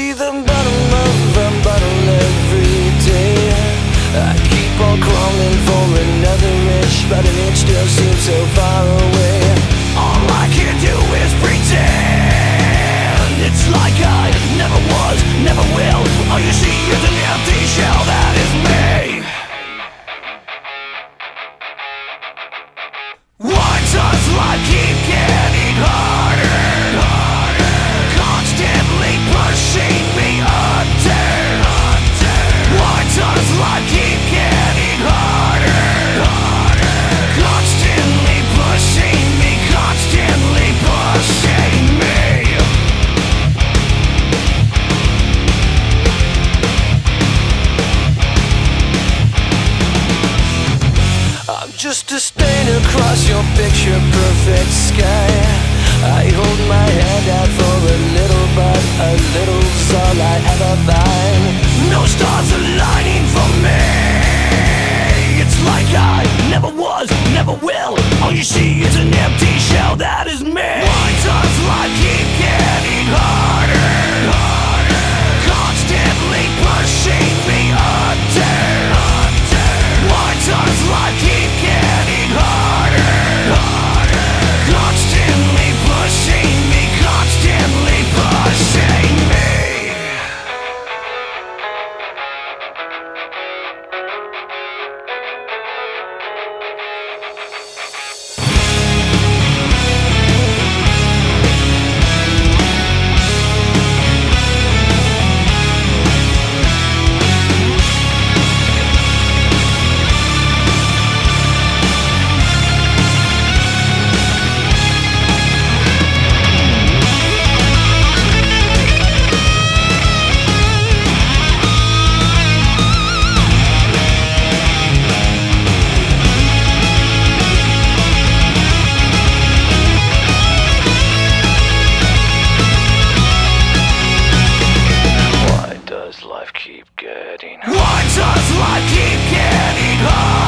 see them bottom of the bottle every day. I keep on crawling for another inch But an inch still seems so far away. All I can do is pretend. It's like I never was, never will. All you see is an empty shell that is me. What does life like just a stain across your picture perfect sky. I hold my hand out for a little but a little's all I ever find No stars aligning for me. It's like I never was, never will. All you see is an empty shell that is me Why does life keep getting hard life keep getting Why does life keep getting harder?